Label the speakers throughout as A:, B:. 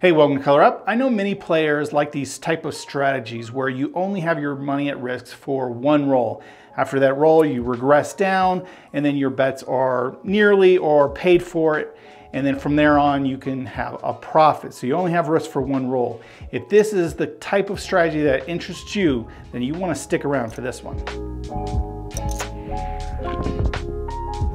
A: Hey, welcome to Color Up. I know many players like these type of strategies where you only have your money at risk for one roll. After that roll, you regress down and then your bets are nearly or paid for it. And then from there on, you can have a profit. So you only have risk for one roll. If this is the type of strategy that interests you, then you wanna stick around for this one.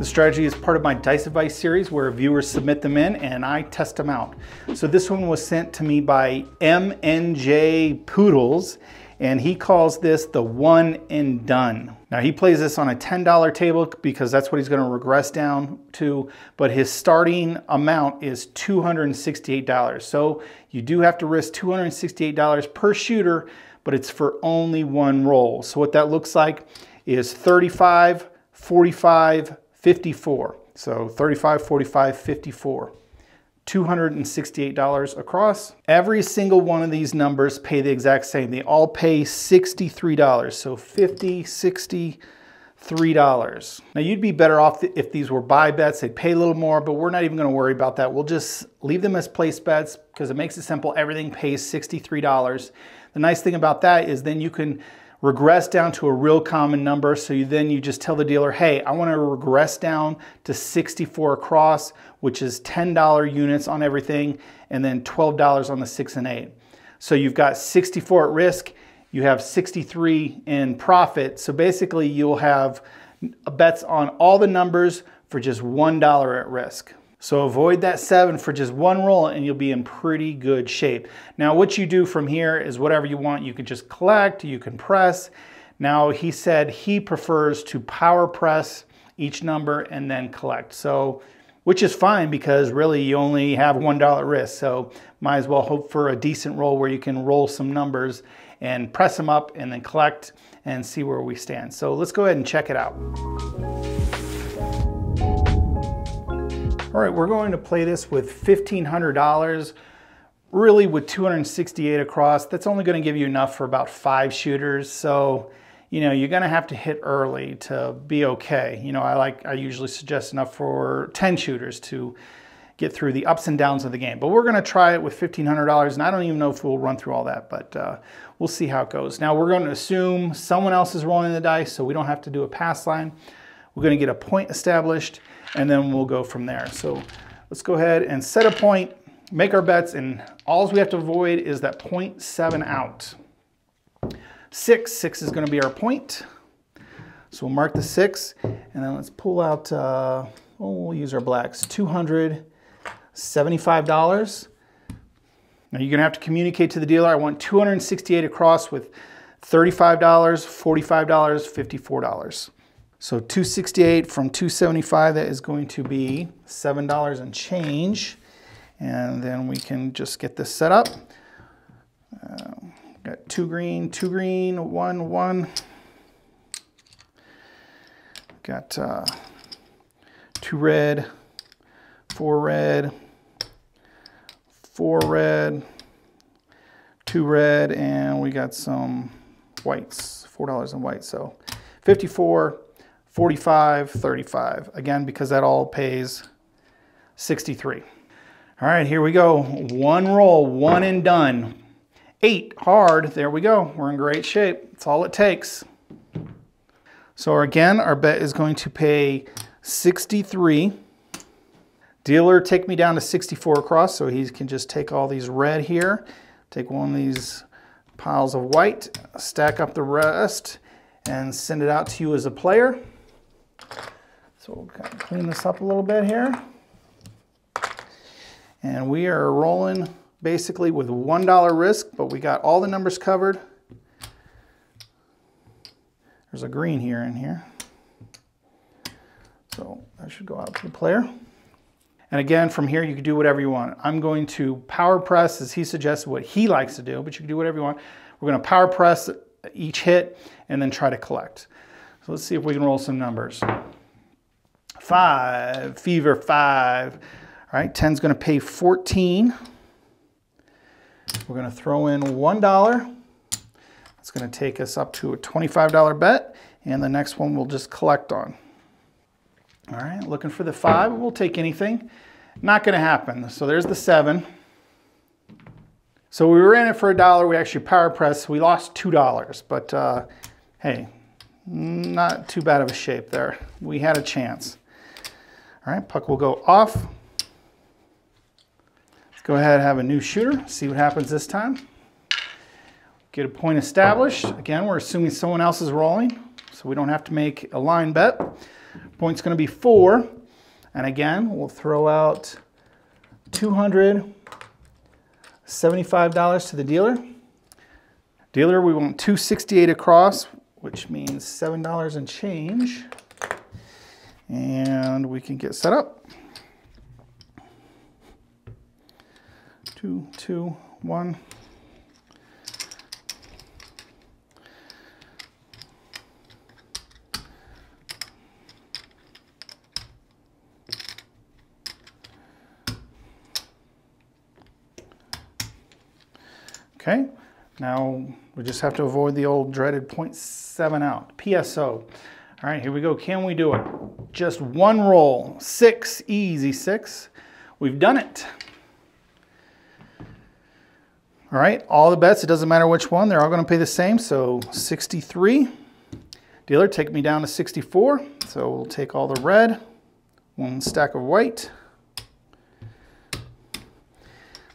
A: The strategy is part of my Dice Advice series where viewers submit them in and I test them out. So this one was sent to me by MNJ Poodles and he calls this the one and done. Now he plays this on a $10 table because that's what he's gonna regress down to, but his starting amount is $268. So you do have to risk $268 per shooter, but it's for only one roll. So what that looks like is 35, 45, 54. So 35, 45, 54. $268 across. Every single one of these numbers pay the exact same. They all pay $63. So 50, 60, $3. Now you'd be better off if these were buy bets, they'd pay a little more, but we're not even gonna worry about that. We'll just leave them as place bets because it makes it simple. Everything pays $63. The nice thing about that is then you can regress down to a real common number. So you, then you just tell the dealer, hey, I want to regress down to 64 across, which is $10 units on everything, and then $12 on the six and eight. So you've got 64 at risk, you have 63 in profit. So basically you'll have bets on all the numbers for just $1 at risk. So avoid that seven for just one roll and you'll be in pretty good shape. Now what you do from here is whatever you want. You can just collect, you can press. Now he said he prefers to power press each number and then collect. So, which is fine because really you only have $1 risk. So might as well hope for a decent roll where you can roll some numbers and press them up and then collect and see where we stand. So let's go ahead and check it out. All right, we're going to play this with $1,500, really with 268 across. That's only gonna give you enough for about five shooters. So, you know, you're gonna have to hit early to be okay. You know, I like, I usually suggest enough for 10 shooters to get through the ups and downs of the game. But we're gonna try it with $1,500 and I don't even know if we'll run through all that, but uh, we'll see how it goes. Now we're gonna assume someone else is rolling the dice so we don't have to do a pass line. We're gonna get a point established and then we'll go from there. So let's go ahead and set a point, make our bets, and all we have to avoid is that 0.7 out. Six, six is gonna be our point. So we'll mark the six, and then let's pull out, uh, oh, we'll use our blacks, $275. Now you're gonna have to communicate to the dealer, I want 268 across with $35, $45, $54. So 268 from 275, that is going to be $7 and change. And then we can just get this set up. Uh, got two green, two green, one, one. Got uh, two red, four red, four red, two red, and we got some whites, $4 in white. So 54, 45, 35. Again, because that all pays 63. All right, here we go. One roll, one and done. Eight, hard, there we go. We're in great shape. That's all it takes. So again, our bet is going to pay 63. Dealer, take me down to 64 across, so he can just take all these red here, take one of these piles of white, stack up the rest, and send it out to you as a player. So we'll kind of clean this up a little bit here. And we are rolling basically with $1 risk, but we got all the numbers covered. There's a green here in here. So that should go out to the player. And again, from here, you can do whatever you want. I'm going to power press, as he suggested, what he likes to do, but you can do whatever you want. We're gonna power press each hit and then try to collect. So let's see if we can roll some numbers. Five, fever five. All right, 10's gonna pay 14. We're gonna throw in $1. That's gonna take us up to a $25 bet. And the next one we'll just collect on. All right, looking for the five, we'll take anything. Not gonna happen. So there's the seven. So we were in it for a dollar. We actually power pressed. We lost $2, but uh, hey, not too bad of a shape there. We had a chance. All right, puck will go off. Let's go ahead and have a new shooter, see what happens this time. Get a point established. Again, we're assuming someone else is rolling, so we don't have to make a line bet. Point's gonna be four. And again, we'll throw out 200 $75 to the dealer. Dealer, we want 268 across, which means $7 and change. And we can get set up. Two, two, one. Okay, now we just have to avoid the old dreaded 0.7 out, PSO. All right, here we go. Can we do it? Just one roll, six, easy six. We've done it. All right, all the bets, it doesn't matter which one, they're all gonna pay the same. So 63. Dealer, take me down to 64. So we'll take all the red, one stack of white,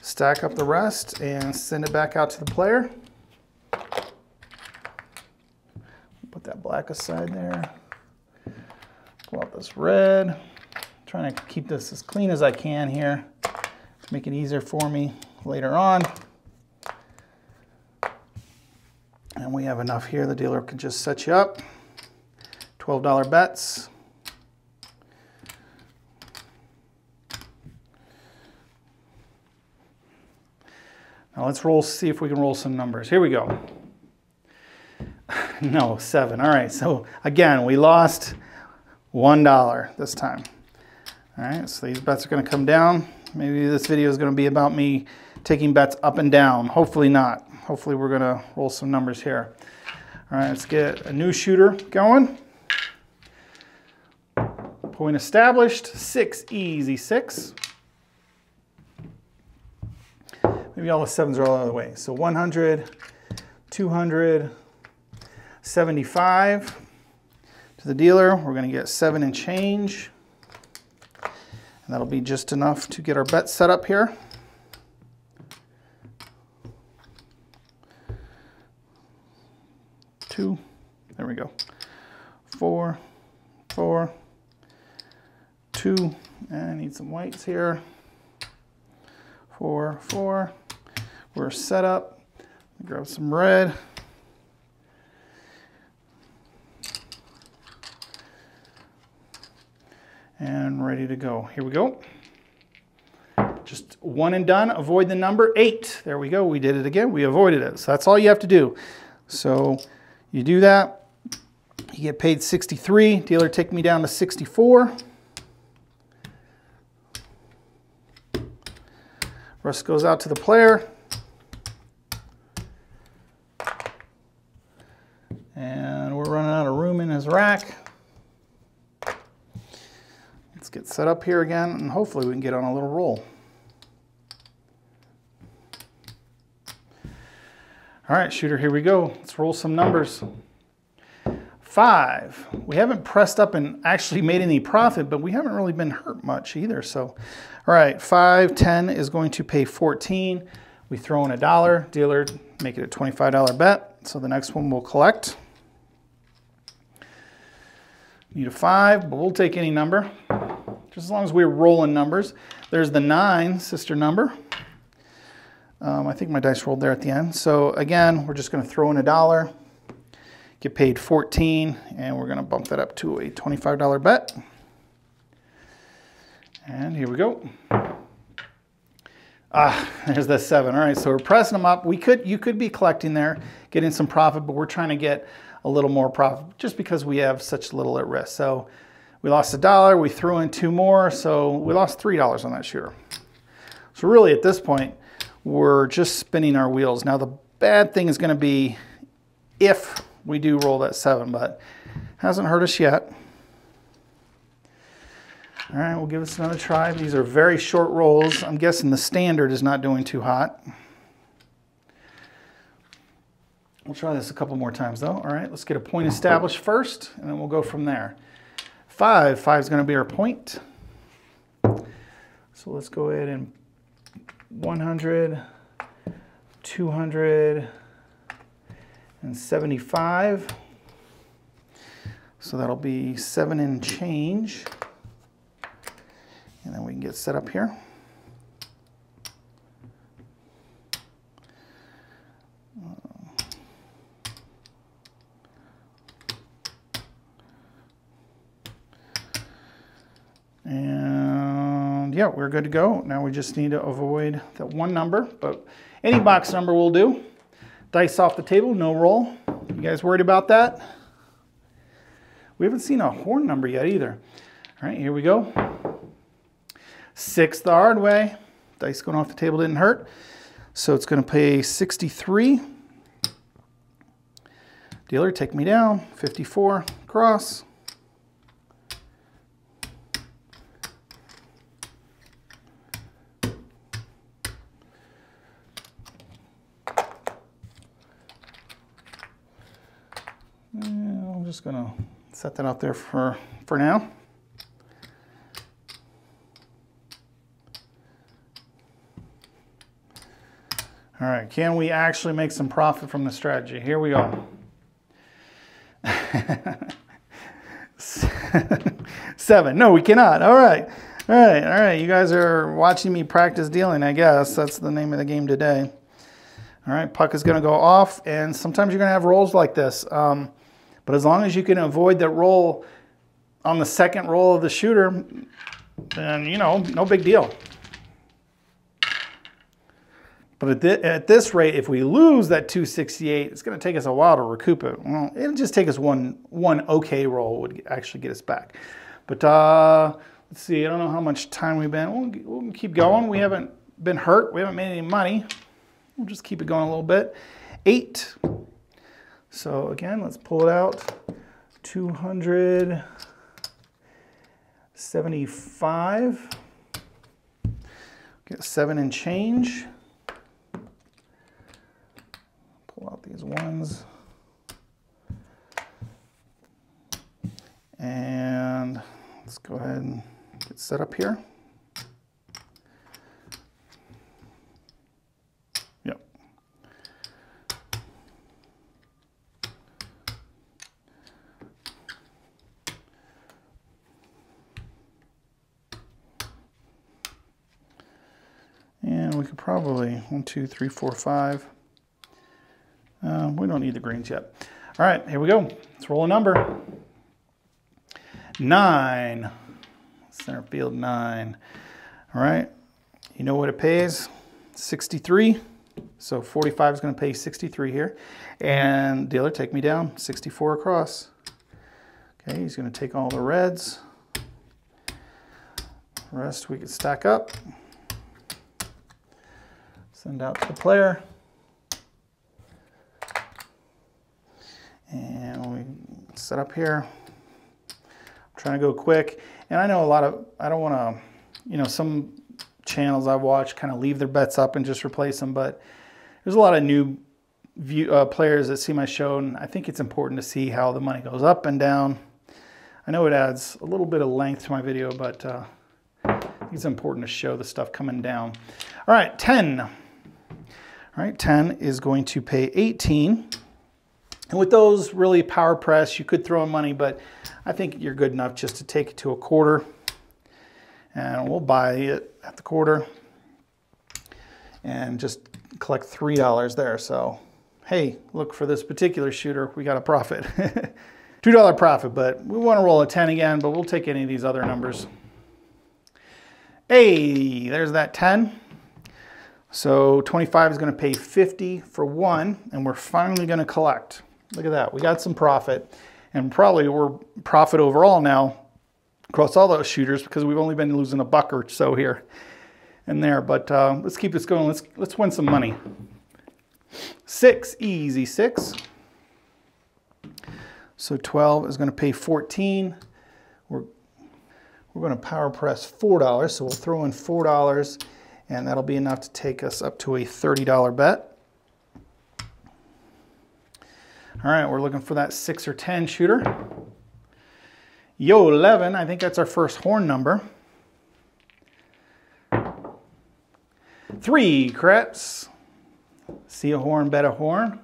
A: stack up the rest and send it back out to the player. Put that black aside there. Pull out this red. I'm trying to keep this as clean as I can here make it easier for me later on. And we have enough here. The dealer can just set you up. $12 bets. Now let's roll, see if we can roll some numbers. Here we go. no, seven. All right, so again, we lost $1 this time. All right, so these bets are gonna come down. Maybe this video is gonna be about me taking bets up and down. Hopefully not. Hopefully we're gonna roll some numbers here. All right, let's get a new shooter going. Point established, six, easy six. Maybe all the sevens are all out of the way. So 100, 200, 75 to the dealer. We're going to get seven and change. And that'll be just enough to get our bet set up here. Two, there we go. Four, four, two, and I need some whites here. Four, four, we're set up. Grab some red. And ready to go. Here we go. Just one and done. Avoid the number eight. There we go. We did it again. We avoided it. So that's all you have to do. So you do that. You get paid 63. Dealer take me down to 64. Rest goes out to the player. his rack. Let's get set up here again and hopefully we can get on a little roll. All right, shooter, here we go. Let's roll some numbers. Five. We haven't pressed up and actually made any profit, but we haven't really been hurt much either. So, all right, five, 10 is going to pay 14. We throw in a dollar, dealer, make it a $25 bet. So the next one we'll collect. Need a five, but we'll take any number, just as long as we're rolling numbers. There's the nine, sister number. Um, I think my dice rolled there at the end. So again, we're just gonna throw in a dollar, get paid 14, and we're gonna bump that up to a $25 bet. And here we go. Ah, there's the seven. All right, so we're pressing them up. We could, you could be collecting there, getting some profit, but we're trying to get a little more profit just because we have such little at risk. So we lost a dollar, we threw in two more, so we lost $3 on that shooter. So really at this point, we're just spinning our wheels. Now the bad thing is gonna be if we do roll that seven, but hasn't hurt us yet. All right, we'll give this another try. These are very short rolls. I'm guessing the standard is not doing too hot. We'll try this a couple more times though. All right, let's get a point established first, and then we'll go from there. Five, five is gonna be our point. So let's go ahead and 100, 200, and 75. So that'll be seven and change. And then we can get set up here. Yeah, we're good to go. Now we just need to avoid that one number, but any box number will do. Dice off the table, no roll. You guys worried about that? We haven't seen a horn number yet either. All right, here we go. Six the hard way. Dice going off the table didn't hurt. So it's going to pay 63. Dealer, take me down. 54, cross. I'm just to set that out there for, for now. All right, can we actually make some profit from the strategy? Here we go. Seven. No, we cannot. All right. All right. All right. You guys are watching me practice dealing, I guess. That's the name of the game today. All right. Puck is to go off, and sometimes you're to have rolls like this. Um, but as long as you can avoid that roll on the second roll of the shooter, then, you know, no big deal. But at, th at, this rate, if we lose that 268, it's going to take us a while to recoup it. Well, it'll just take us one, one okay roll would actually get us back. But uh, let's see, I don't know how much time we've been. We'll, we'll keep going. We haven't been hurt. We haven't made any money. We'll just keep it going a little bit. Eight. So again, let's pull it out. 275. Get seven and change. Pull out these ones. And let's go ahead and get set up here. And we could probably, one, two, three, four, five. Uh, we don't need the greens yet. All right, here we go. Let's roll a number. Nine. Center field nine. All right, you know what it pays? 63. So 45 is going to pay 63 here. And dealer, take me down. 64 across. Okay, he's going to take all the reds. The rest we can stack up. Send out to the player. And we set up here. I'm trying to go quick. And I know a lot of, I don't want to, you know, some channels I watch kind of leave their bets up and just replace them. But there's a lot of new view, uh, players that see my show. And I think it's important to see how the money goes up and down. I know it adds a little bit of length to my video, but uh, it's important to show the stuff coming down. All right, 10. All right, 10 is going to pay 18. And with those really power press, you could throw in money, but I think you're good enough just to take it to a quarter. And we'll buy it at the quarter and just collect $3 there. So, hey, look for this particular shooter, we got a profit. $2 profit, but we want to roll a 10 again, but we'll take any of these other numbers. Hey, there's that 10. So 25 is going to pay 50 for one, and we're finally going to collect. Look at that. We got some profit. And probably we're profit overall now across all those shooters because we've only been losing a buck or so here and there. But uh, let's keep this going. Let's, let's win some money. Six, easy six. So 12 is going to pay 14. We're, we're going to power press $4. So we'll throw in $4 and that'll be enough to take us up to a $30 bet. All right, we're looking for that six or 10 shooter. Yo 11, I think that's our first horn number. Three craps. See a horn, bet a horn.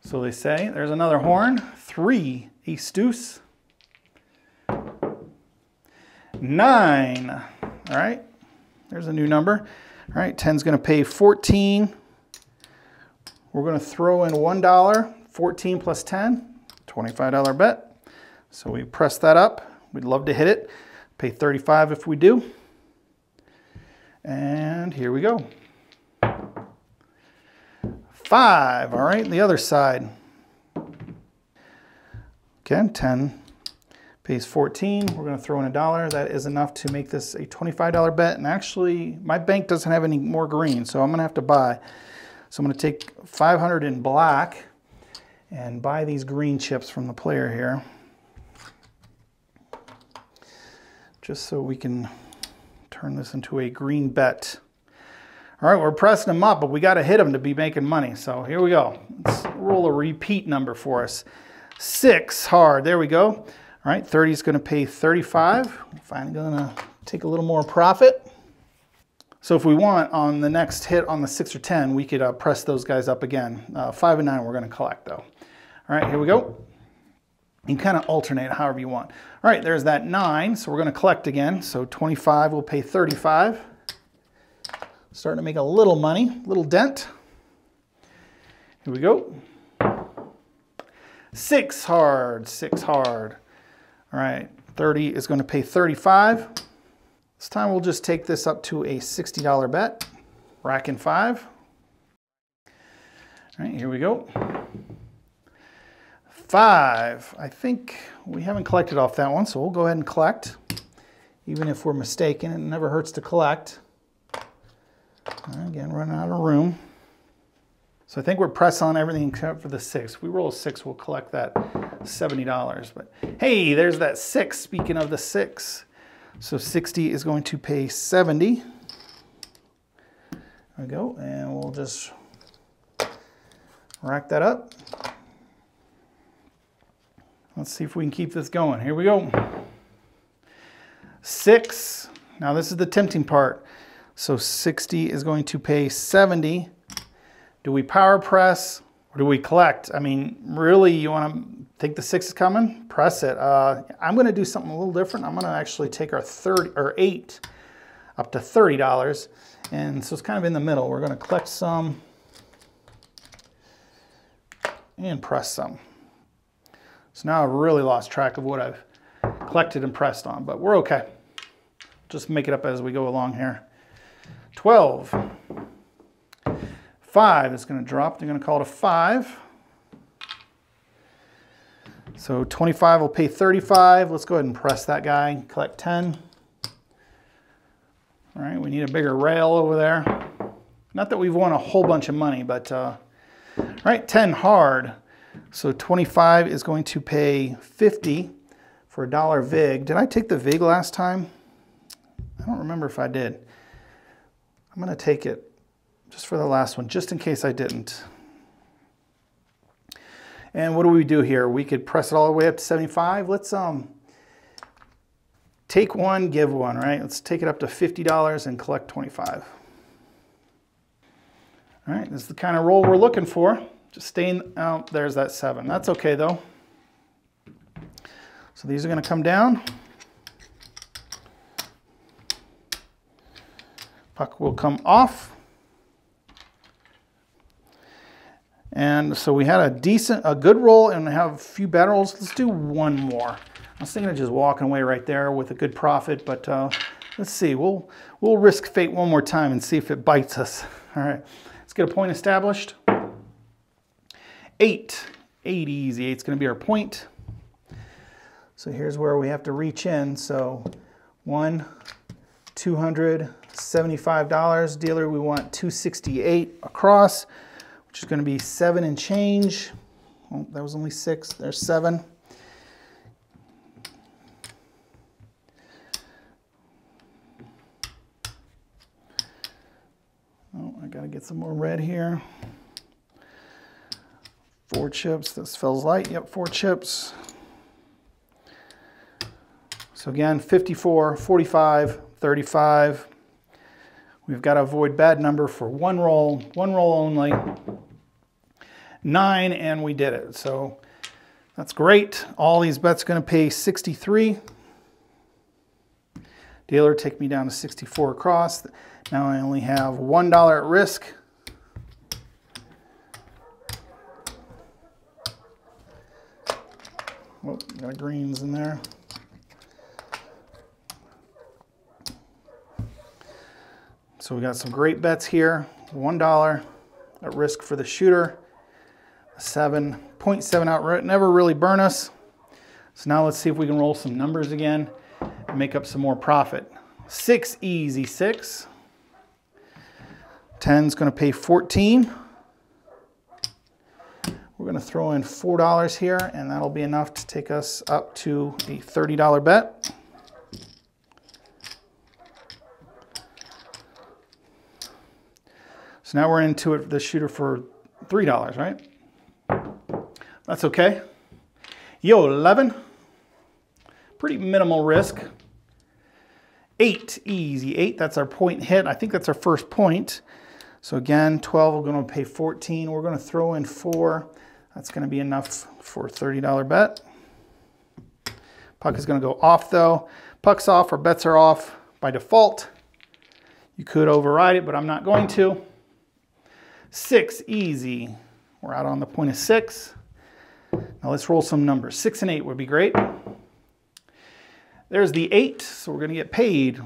A: So they say. There's another horn. Three, ace deuce. Nine. All right. There's a new number. All right, 10's going to pay 14. We're going to throw in $1. 14 plus 10, $25 bet. So we press that up. We'd love to hit it. Pay 35 if we do. And here we go. Five, all right, the other side. Again, 10 pays 14. We're gonna throw in a dollar. That is enough to make this a $25 bet. And actually, my bank doesn't have any more green, so I'm gonna have to buy. So I'm gonna take 500 in black and buy these green chips from the player here. Just so we can turn this into a green bet. All right, we're pressing them up, but we got to hit them to be making money. So here we go. Let's roll a repeat number for us. Six hard. There we go. All right, 30 is going to pay 35. Finally going to take a little more profit. So if we want on the next hit on the six or 10, we could uh, press those guys up again. Uh, five and nine we're going to collect though. All right, here we go. You can kind of alternate however you want. All right, there's that nine. So we're going to collect again. So 25 will pay 35. Starting to make a little money, little dent. Here we go. Six hard, six hard. All right, 30 is going to pay 35. This time we'll just take this up to a $60 bet. Rack in five. All right, here we go. Five. I think we haven't collected off that one, so we'll go ahead and collect. Even if we're mistaken, it never hurts to collect. Again, running out of room. So I think we're press on everything except for the six. we roll a six, we'll collect that $70. But hey, there's that six, speaking of the six. So 60 is going to pay 70. There we go, and we'll just rack that up. Let's see if we can keep this going. Here we go. Six. Now this is the tempting part. So 60 is going to pay 70. Do we power press or do we collect? I mean, really, you want to think the six is coming? Press it. Uh, I'm going to do something a little different. I'm going to actually take our 30 or eight up to $30. And so it's kind of in the middle. We're going to collect some and press some. So now I've really lost track of what I've collected and pressed on, but we're okay. Just make it up as we go along here. 12. 5 is going to drop. They're going to call it a 5. So 25 will pay 35. Let's go ahead and press that guy. Collect 10. All right, we need a bigger rail over there. Not that we've won a whole bunch of money, but uh, all right, 10 hard. So 25 is going to pay 50 for a dollar VIG. Did I take the VIG last time? I don't remember if I did. I'm going to take it just for the last one, just in case I didn't. And what do we do here? We could press it all the way up to 75. Let's um, take one, give one, right? Let's take it up to $50 and collect 25. All right, this is the kind of roll we're looking for. Just staying, oh, there's that seven. That's okay though. So these are gonna come down. puck will come off. And so we had a decent, a good roll and have a few bad rolls. Let's do one more. I was thinking of just walking away right there with a good profit, but uh, let's see. We'll, we'll risk fate one more time and see if it bites us. All right, let's get a point established. Eight, eight easy. Eight's gonna be our point. So here's where we have to reach in. So one, 200, $75. Dealer, we want 268 across, which is going to be seven and change. Oh, that was only six. There's seven. Oh, I got to get some more red here. Four chips, this feels light. Yep, four chips. So again, 54, 45, 35. We've got to avoid bad number for one roll, one roll only. Nine, and we did it. So that's great. All these bets going to pay 63. Dealer take me down to 64 across. Now I only have $1 at risk. Oh, got greens in there. So we got some great bets here. $1 at risk for the shooter. 7.7 out, never really burn us. So now let's see if we can roll some numbers again and make up some more profit. Six, easy six. 10's gonna pay 14. We're gonna throw in $4 here and that'll be enough to take us up to a $30 bet. So now we're into it, the shooter for $3, right? That's okay. Yo, 11. Pretty minimal risk. Eight, easy. Eight, that's our point hit. I think that's our first point. So again, 12, we're gonna pay 14. We're gonna throw in four. That's gonna be enough for a $30 bet. Puck is gonna go off though. Puck's off, our bets are off by default. You could override it, but I'm not going to. Six, easy. We're out on the point of six. Now let's roll some numbers. Six and eight would be great. There's the eight, so we're gonna get paid.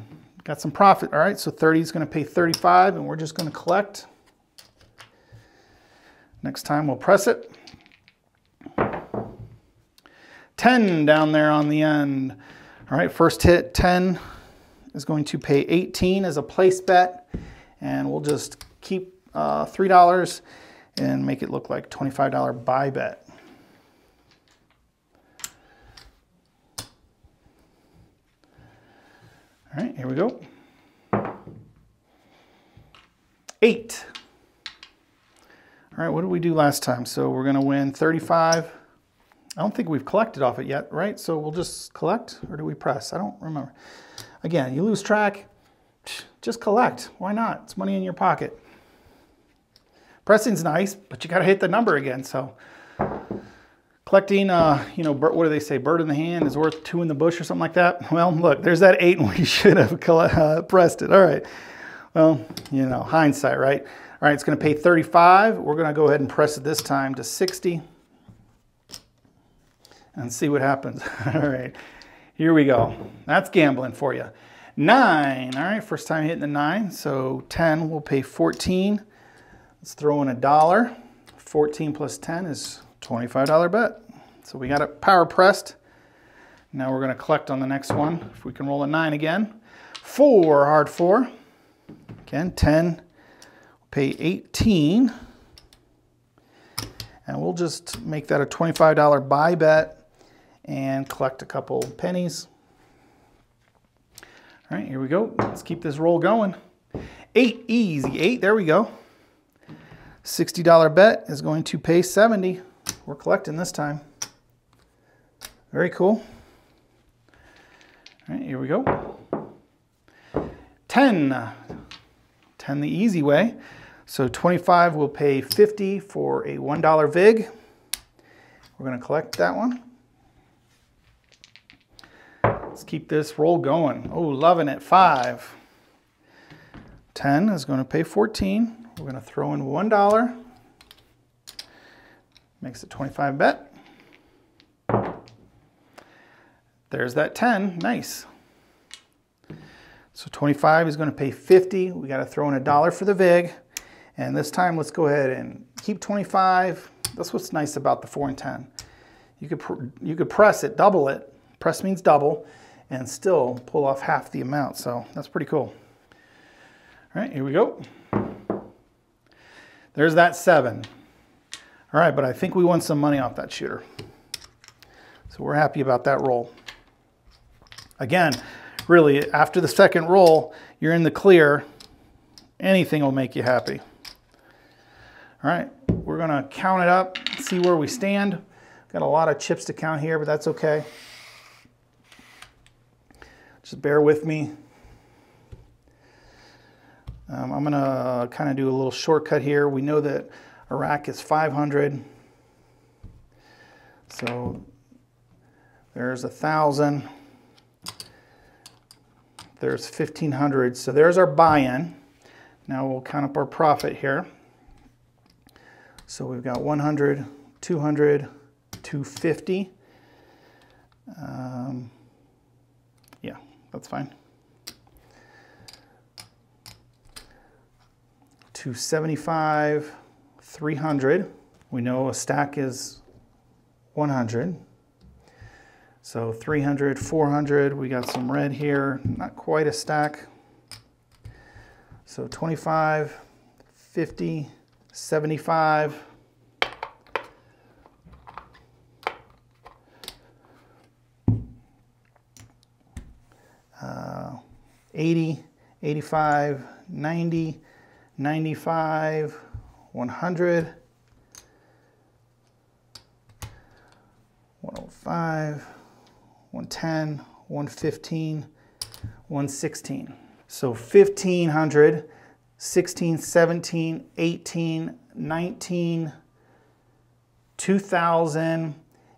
A: Got some profit, all right? So 30 is gonna pay 35 and we're just gonna collect. Next time we'll press it. 10 down there on the end. All right, first hit, 10 is going to pay 18 as a place bet. And we'll just keep uh, $3 and make it look like $25 buy bet. All right, here we go. Eight. All right, what did we do last time? So we're gonna win 35. I don't think we've collected off it yet, right? So we'll just collect, or do we press? I don't remember. Again, you lose track, just collect. Why not? It's money in your pocket. Pressing's nice, but you gotta hit the number again, so. Collecting, uh, you know, what do they say? Bird in the hand is worth two in the bush or something like that. Well, look, there's that eight and we should have uh, pressed it. All right. Well, you know, hindsight, right? All right, it's gonna pay 35. We're gonna go ahead and press it this time to 60 and see what happens. All right, here we go. That's gambling for you. Nine, all right, first time hitting the nine. So 10 we'll pay 14. Let's throw in a dollar. 14 plus 10 is $25 bet. So we got it power pressed. Now we're gonna collect on the next one. If we can roll a nine again. Four, hard four. Again, 10, pay 18. And we'll just make that a $25 buy bet and collect a couple pennies. All right, here we go. Let's keep this roll going. Eight, easy, eight, there we go. $60 bet is going to pay 70. We're collecting this time. Very cool. All right, here we go. 10. 10 the easy way. So 25 will pay 50 for a $1 VIG. We're going to collect that one. Let's keep this roll going. Oh, loving it. 5. 10 is going to pay 14. We're going to throw in $1. Makes it 25 bet. There's that 10, nice. So 25 is gonna pay 50. We gotta throw in a dollar for the VIG. And this time, let's go ahead and keep 25. That's what's nice about the four and 10. You could, you could press it, double it. Press means double, and still pull off half the amount. So that's pretty cool. All right, here we go. There's that seven. All right, but I think we won some money off that shooter. So we're happy about that roll. Again, really, after the second roll, you're in the clear. Anything will make you happy. All right, we're gonna count it up, see where we stand. Got a lot of chips to count here, but that's okay. Just bear with me. Um, I'm gonna kind of do a little shortcut here. We know that a rack is 500. So there's a thousand. There's 1500. So there's our buy-in. Now we'll count up our profit here. So we've got 100, 200, 250. Um, yeah, that's fine. 275, 300. We know a stack is 100. So 300, 400, we got some red here, not quite a stack. So 25, 50, 75. Uh, 80, 85, 90, 95, 100, 105, 110, 115, 116. So 1500, 16, 17, 18, 19, 2000,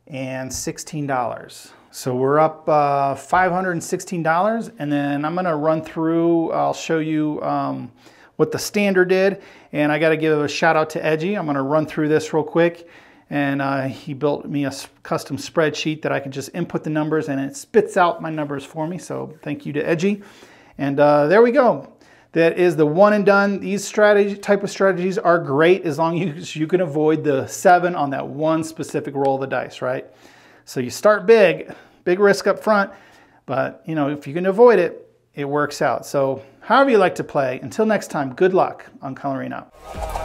A: and $16. So we're up uh, $516 and then I'm gonna run through, I'll show you um, what the standard did and I gotta give a shout out to Edgy. I'm gonna run through this real quick and uh, he built me a custom spreadsheet that I can just input the numbers and it spits out my numbers for me. So thank you to Edgy. And uh, there we go. That is the one and done. These strategy type of strategies are great as long as you can avoid the seven on that one specific roll of the dice, right? So you start big, big risk up front, but you know if you can avoid it, it works out. So however you like to play, until next time, good luck on coloring up.